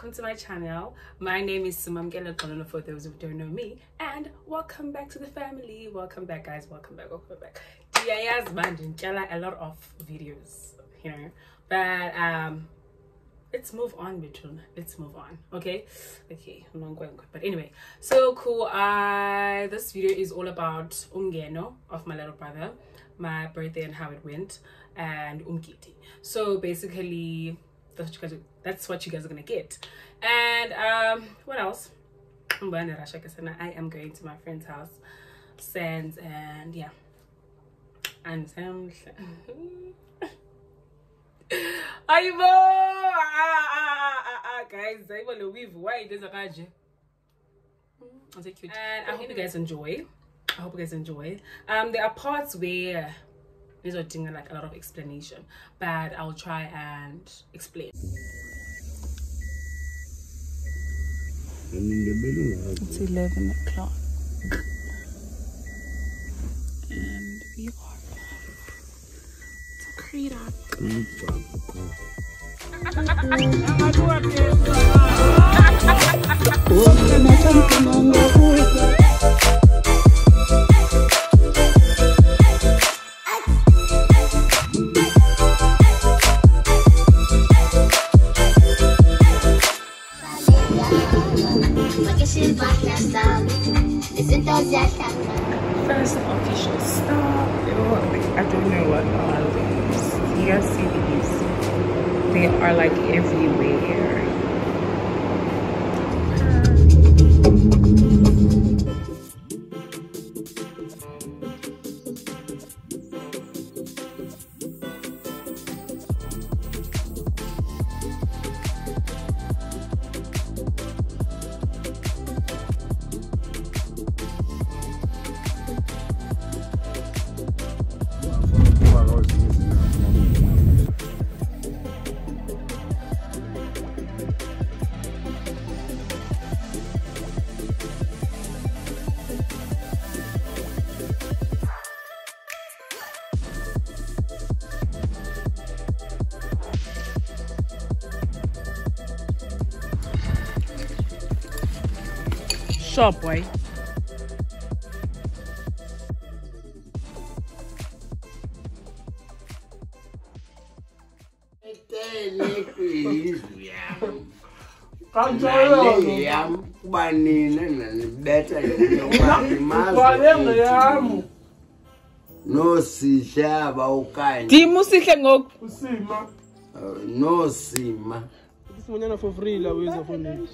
Welcome to my channel. My name is Sumamgela Kololo for those who don't know me. And welcome back to the family. Welcome back guys, welcome back, welcome back. Diaz Bandinjala a lot of videos, you know. But um let's move on between let's move on okay okay i'm not going but anyway so cool i this video is all about umngeno of my little brother my birthday and how it went and Umgidi. so basically that's what you guys are, that's what you guys are gonna get. And um what else? I am going to my friend's house sands and yeah. And sam ayibo ah, ah, ah, guys ayibo lo weave why it is kanje take you and i hope you guys enjoy. I hope you guys enjoy. Um there are parts where these are doing like a lot of explanation but i'll try and explain. It's 11 o'clock. And we are to create Shop, boy. ngale yam kuba nina nandibetha yam noosihle aba okanye Dimu sihle ngoku. usima noosima sifumanyana for free la weza fondini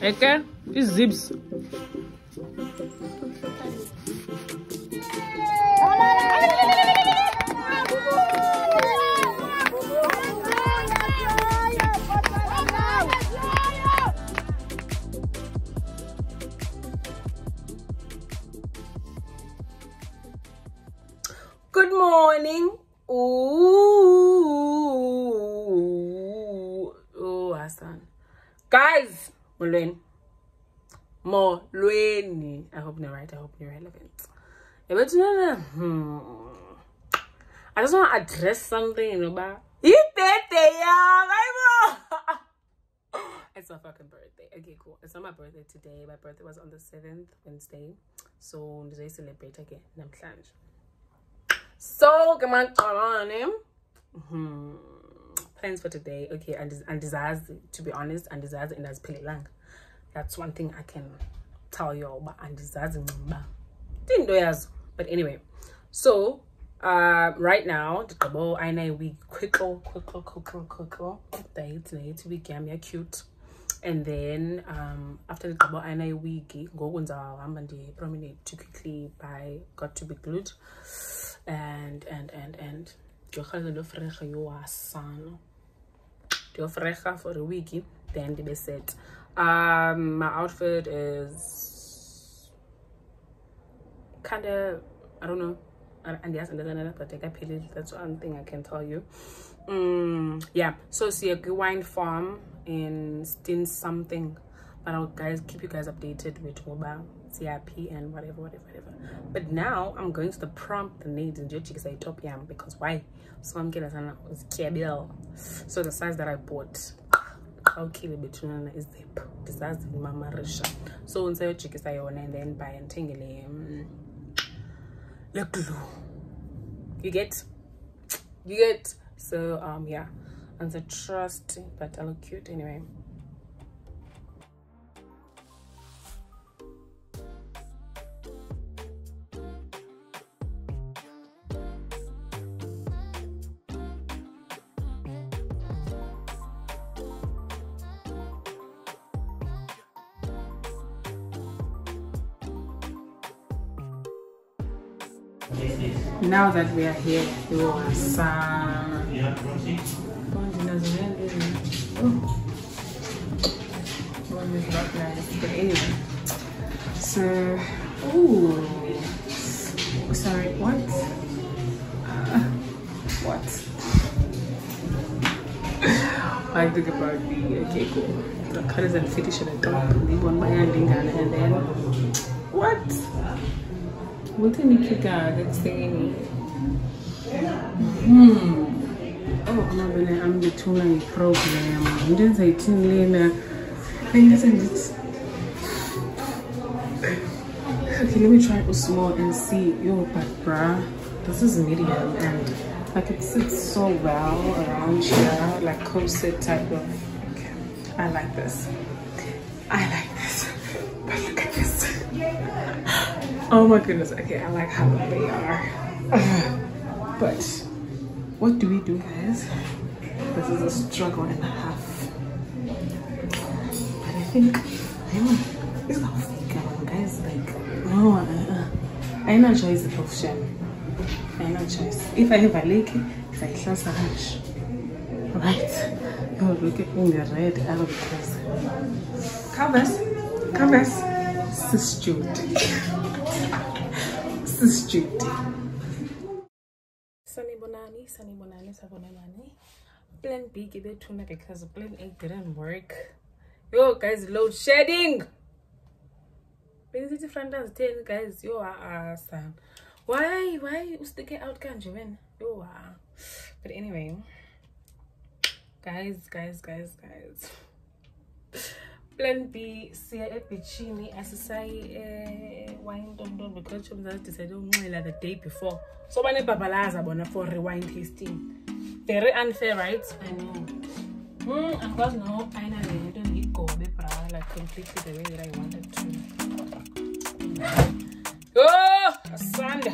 É que exibe-se. Olha, olha, olha, olha, olha. Molweni. Molweni. I hope you're right. I hope you're relevant. But you know, hmm. I just want to address something about it's birthday, It's my fucking birthday. Okay, cool. It's not my birthday today. My birthday was on the 7th, Wednesday. So, I celebrate again. Namhlanje. So, come on, him. Hmm. Plans for today. Okay, and and desires to be honest, and desires in as lang. That's one thing I can tell you about and desires in Didn't do as but anyway. So uh right now the I know we quickly quickly quickly quickly date to be game cute. And then um after the double I know we go on the promenade to quickly buy got to be glued. And and and and ndiyofrecha for a week then ndibe set um my outfit is kind of i don't know andiyazi ndazanana but ekaphelile that's one thing i can tell you. Mm, yeah so siya kwi-wine farm in stin something but i'll guys keep you guys updated with mobile cip and whatever whatever whatever. But now i'm going to the prompt the needs and ndiyojikisa itop yam because why? So i'm getting sana uzityebel so the size that i bought xawukhile bethunana izip ndisazi mamarisha so ndisayojikisa yona and then by ndithenge le um, le glue. You get? You get? So um yeah. And the trust but i look cute anyway now that we are here you are some anyway so oh sorry what? Uh, what? I think about the okay cool. The colors and finish at the top leave one by and then what What an ikiga ekuseni. Hmm. Oh, amabele am bethuna ngeprogram. Ndenza ithini lena? Ayingathi ndithi. Okay, let me try small and see. Yo, but bruh, this is medium and like it sits so well around here, like corset type of. Okay, I like this. I like this. But look at this. Oh my goodness. Okay, I like how they are. but what do we do, guys? This is a struggle and a half. But I think I know it's not fake, guys. Like, no, I know choice of option. I know choice. If I have a lake, it's like class hash. Right? Oh, look at the red out of class. Canvas, canvas, sis Jude. Sis Jude. Sanibonani, Sanibonani, Sanibonani. Plan B give it tuna because plan A didn't work. Yo, guys, load shedding. Benzithi front as 10 guys. Yo, ah, uh, son. Why, why usitike out kanje man? Yo, ah. But anyway, guys, guys, guys, guys. Plan B siya ebitchini asisayi ewine ntonton because chomzali decide unxila the day before. So banebhabhalaza bona for rewine tasting very unfair right? I know. Mm, andikwazi no ayina le nto ndiyigobe bra like completely the way that i wanted to. Oh asanda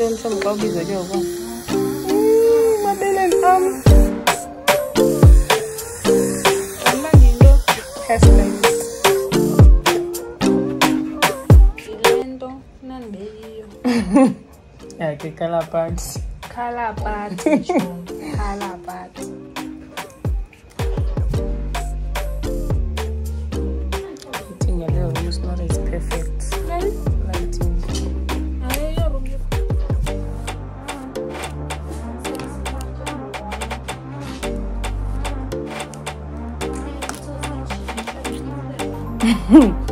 ndio msomka ubizo joko mm, É nami amba nginto hairstyle ilento nandibeyiyo yakhe khalapati khalapati khalapati Mm-hmm.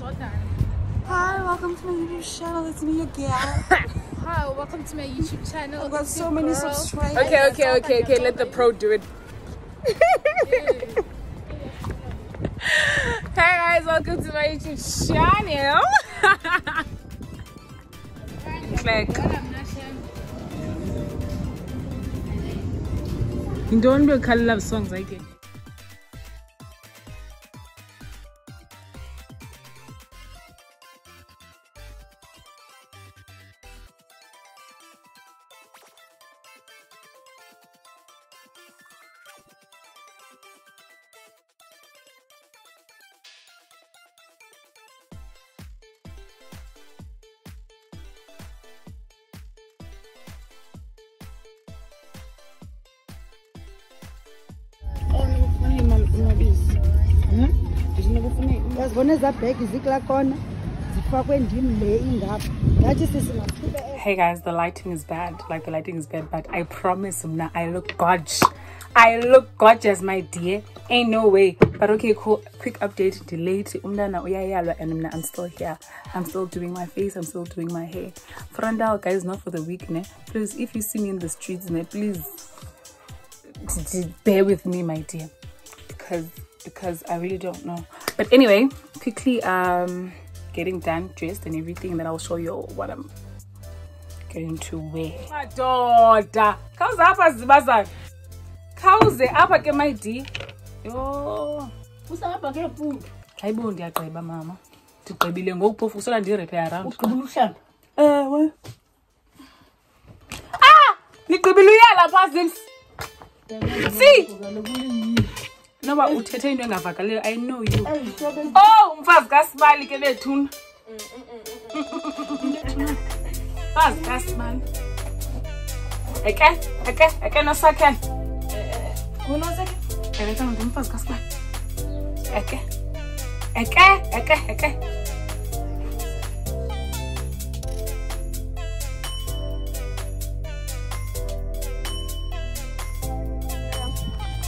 Hi, welcome to my YouTube channel. It's me again. Hi, welcome to my YouTube channel. I've got It's so many girl. subscribers. Okay, okay, okay, okay. Let the pro do it. hey guys, welcome to my YouTube channel. Click. You Don't do color love songs like it. Hey guys, the lighting is bad. Like the lighting is bad, but I promise Mna, I look gorgeous. I look gorgeous, my dear. Ain't no way. But okay, cool. Quick update. Delayed. Umdana uyayalwa and I'm still here. I'm still doing my face. I'm still doing my hair. Frandal, guys, not for the weak, ne? Please, if you see me in the streets, ne, please bear with me, my dear, because because I really don't know. But anyway, quickly, um, getting done, dressed, and everything. and Then I'll show you what I'm going to wear. Madoda, khawuze apha zibazana. Khawuze apha ke my dear. Yho. usapha ke mfundo Hayibo ndiyagqiba mama. Ndigqibile ngoku phofu kusola ndirephe around. ugqibula uhlamba Ewe. Ah! Ndigqibile uyala phaa zins. Si! Noba uthethe into engavakaliyo, I know you. Oh, umfazi kasibali ke bethuna. Mfazi kasibali. Eke, eke, eke? Eke kama ngumfazi kasibali. Eke. Eke, eke, eke.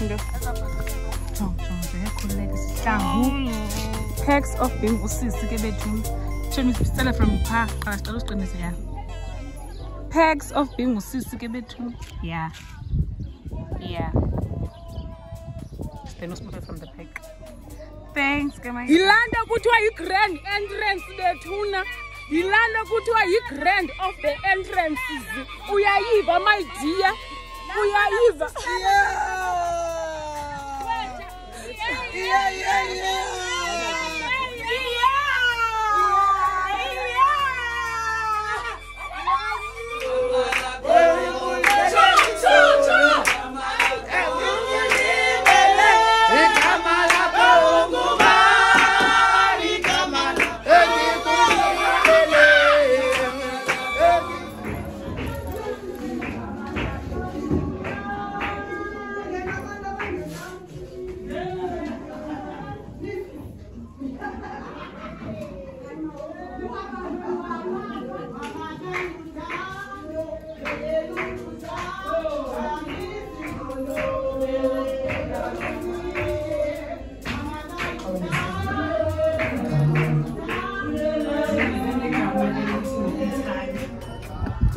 Jonga, jonga, isihlangu. Packs of being usisi ke. Show sicela from phaa qala sicela usiqinise ya. Packs of being usisi ke bethuna. Yeah. Yeah. Then usibophe from the pack. Thanks ke my. Yilanda kuthiwa yi-grand entrance bethuna. Yilanda kuthiwa yi-grand of the entrances. Uyayiva my dear. Uyayiva. Yeah, yeah, yeah.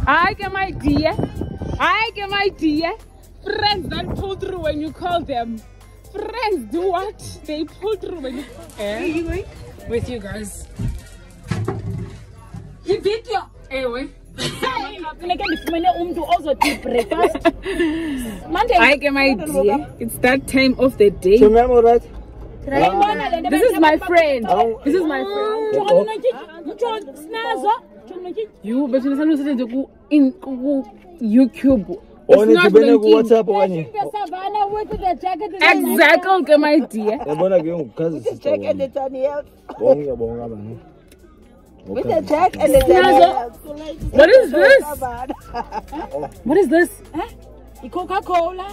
Hi, ke my dear. Hi, get my dear. Friends that pull through when you call them. Friends do what? They pull through when you eh? call them. With you guys. ivideo Anyway. funeke ndifumene umntu ozothi breakfast. Manje hayi ke my dear it's that time of the day. Tumam, all right? Ah. Right. Oh. This is my friend. This is my friend. You bethu nisanusebenze ku YouTube. Oh, Onidibene kuwhatsapp okanye? exactly ke my dear. Yabona ke ngukhazisaonke bonke abantu. With the jack and What is this? What is this? i-coca-cola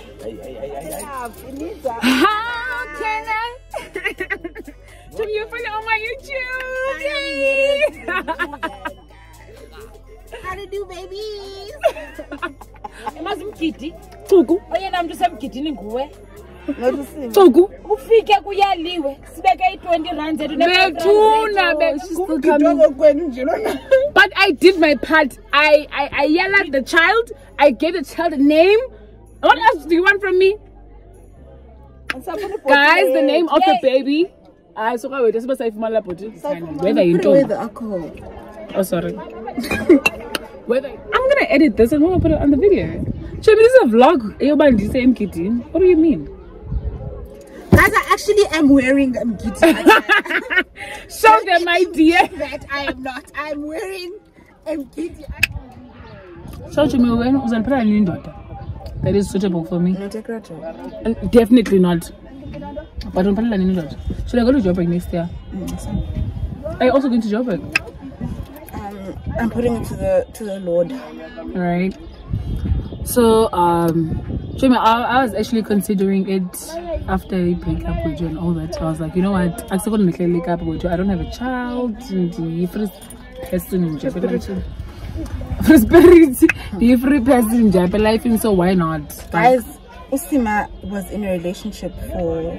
How can I? Can you find it on my YouTube? Yay! emazi umgidi Tsuku, oyena mntu usemgidini nguwe tsuku. ufike kuyaliwe sibeke i-twenty rand zethu Bethuna, be- she's still coming. But I did my part. I, I, I yelled at the child. I gave the child a name. What else do you want from me? Guys, the name of the baby. I saw wait, that's what I Whether you told. Oh, sorry. Whether I'm gonna edit this and I'm gonna put it on the video. Show me this is a vlog. Everybody just say Mkiti. What do you mean? Guys, I actually am wearing um, Giti. Show them, my dear. that I am not. I'm wearing Giti. Show to me when uzaliphala yini indoda that is suitable for me. Not a grudge. Definitely not. But don't nini indoda. Should I go to Joburg next year? Are you also going to Joburg? Um, I'm putting it to the to the Lord. Alright. So, um, Jimmy, I, I was actually considering it after I break up with you and all that. So I was like, you know what? I still gonna make up with you. I don't have a child. And the first person in Japan. First spirit, the free person in Japan life, and so why not? Guys, Usima was in a relationship for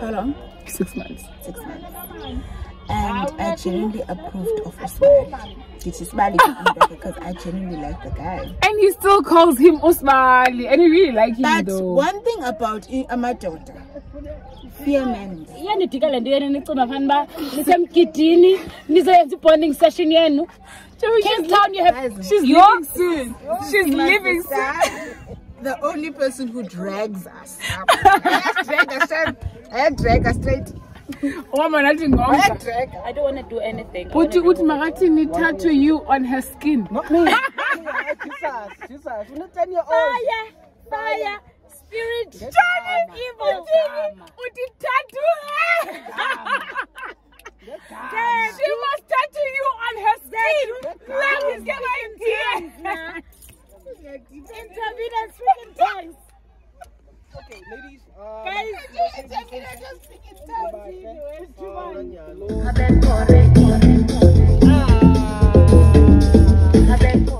how long? six months. Six months. And I genuinely approved of Usman. It is bad ah. because I genuinely like the guy. And he still calls him Osmali, and he really like him But though. one thing about i- amadoda, fear men. iyandidika le nto yenu nicima fani uba nisemgidini nizoyenza i-bonding session yenu Cape Town, you have She's leaving soon. She's leaving soon. The only person who drags us up. I drag us straight. I drag us straight. Oh, Woman, I didn't I I don't want to do anything. I Uti wanna uti makati ni tattoo you on her skin. Not me. Jesus, Jesus. You're not 10 year old. Fire, fire, spirit, John and evil. Uti tattoo her. She must tattoo you on her skin. Let me get my idea. Intervene and speak in tongues. Okay, ladies. Uh, Guys,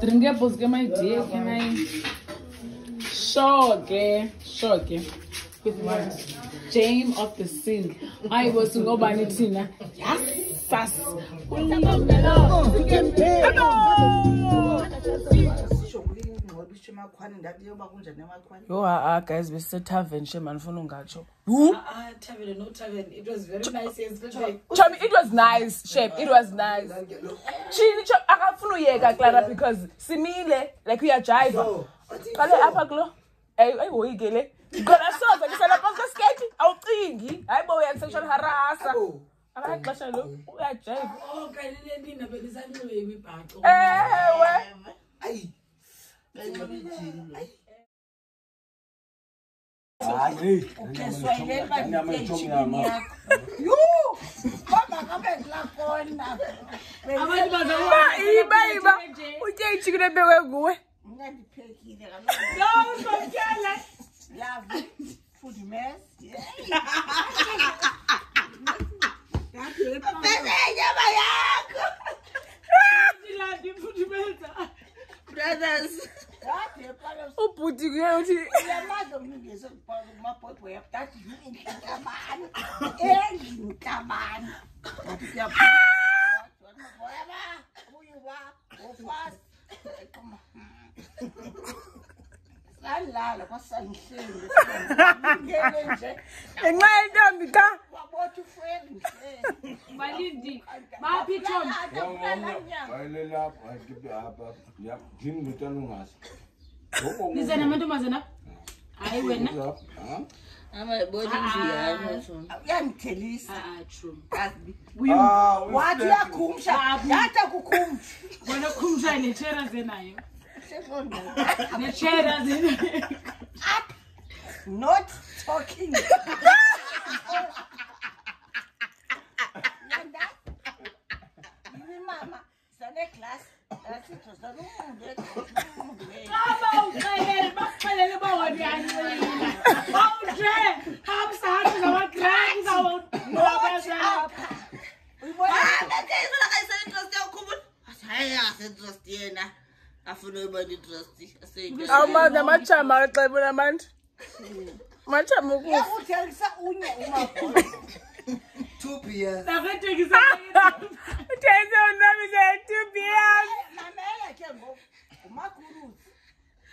Dringa get my idea. Can I? Sure, okay. Sure, okay. With what? Jane of the scene. I was ngobani Tina. Yes, sas. ubisho emakhwane ndathi yoba kunjani emakhwane yho ha-a guys besisetaven she mani funa ungatsho? Chami it was nice shep it was nice shini sho akafuna uyeka clara because simile like uyajiva qale apha kulo. Ayihoyike le kona soze ngiselaphosa sketi awucingi. Hayi bo uyansexual harasa akaxesha lo uyajiva ewe hayi ukeswayile baitshini yakho yu kongakabendilakona iba iba utye itshikile bekwe nguwe mndandiphekile kaloku web that you inhle ntabani endlini ntabani ngathi siyaphaaoyaba uyuba ngofast equma salala kwasandihleli ngene nje. Ngenxa yentombi ka wabothi ufeli balindi baphi itshombiyilelapha ndimngutana ungazi nize namantombazana hayi wena? Angayiboni ah, ah, ah. uyandithelisa. Wathi uyakhumsha. Yata kukhumsha. Wena khumsha netshera zenayo netshera zenayo not talking. Mama saneglasi Caba uxelele bakuxelele uba wona uyancina. Awuhle, hamsathi zawagranza uyibona. yena afuna uyibona i-trust awumanda amajama axebula abantu majama ukufa uthengisa unye umabhola two beers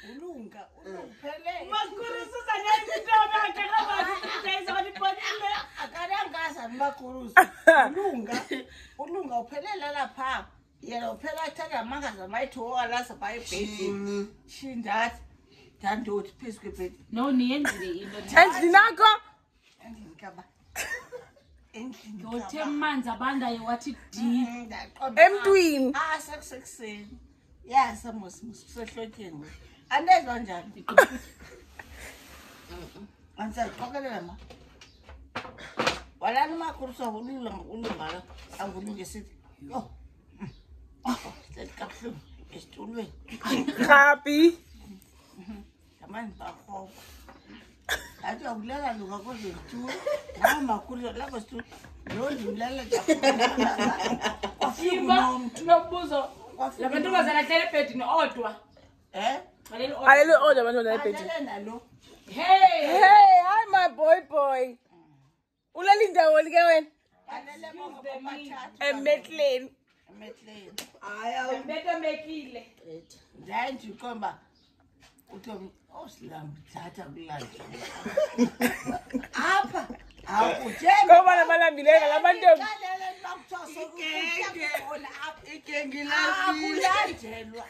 ulunga ulunguphelelemakurusuza eh. ngezitonake kabadayisa ah. kanibonile akanangaza makurusu ulunga ulunga uphelela lapha. Yena uphela athanda amangaza mayithi woalaza baya ebhedini. Shindathi ndandothi phezu kwebhedi. No niyenzile into. Endlini akho endlini kaba. ndothe manzi abandayo wathi di. Mm-hmm, Emntwini. Ah, Asekuseni yasemosimosesehlotyeni andezwa njani? Andisaziqokelela ma. Walani umakhuliso ulula ulungalo angulungisithi yho oh, oh, sethi kabuhlungu esitulweni happy. Ngamanzi barhobo ndathi uyabulela lunga kwezezitulo nawo makhuliso lapho situlo loo ndimlela kwafika nomntu nobuzo la mantombazana ahlele ebhedini odwa. Um alele order. Abantu banalebhedi hey! Hi my boy boy. Ulala indawoni ke wena? Emetleni. Hayibetamekile ndaye ndiqomba utom osilam datha kulala apha ngoba labalambileyo ngalamantombi akulandelwa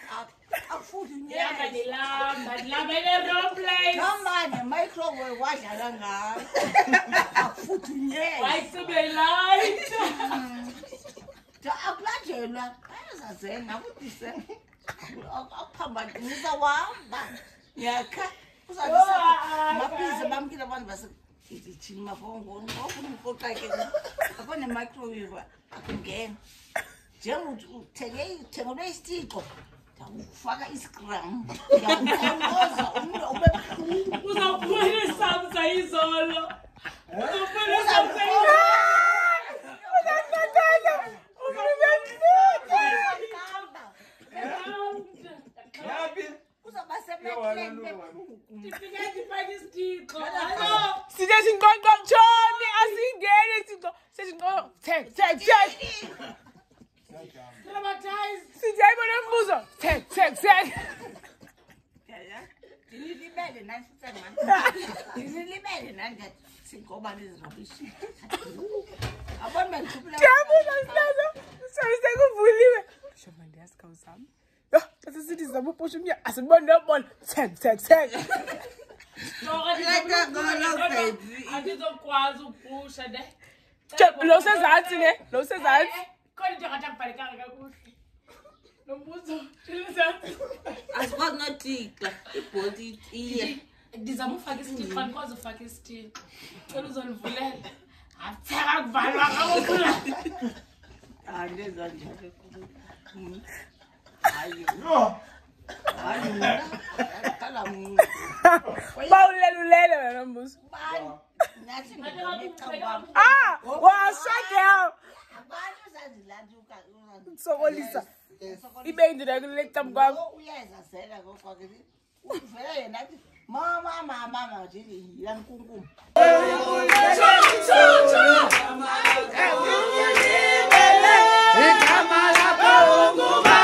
afuthunyeaamane microwe wadlala ngayo. Afuthunyeayisebelayita mm. akulandelwa. Ayazazenga akudise akuphambanisa wahamba yakha. Uzamaphizi oh, ah, ah. bamkile abantu base ndizijima fongoni ngoku ndimrhoxakeni akho nemicrowave akungena njengokuthi uthenge uthengelwe isitixo ndawufaka isikram ndiyawuqoloza umntu ubuzawuphuma nesamsa izolo. Yeah, sithe sinqonqotshoni asingeni sithe ibona mbuzo ndinilibele nandininilibele nandingoba nizirobishile abona bandikhuphileabuba sitazo sabe sekuvuliwe. Shoma ndiyazikhawuzama yho asisithi sizama upusha umnye asiboni nobona teng teng teng andizokwazi ukupusha ne? Lo usezantsi ne? Lo usezantsi. Eh, eh, khona into ngatakubhalekanga kakuhle. Nombuzo asikwazi notixa ibhoti itiye ndizama ufaka isitixo andikwazi ufaka isitixo cela uzondivulela atheka kuvalwa kakokhula ah, andenzanjalo hmm bawulelulele wena mbuso ah washagela sokolisa. Ibe indlela kulele cam kwami. Igama lapha ungubani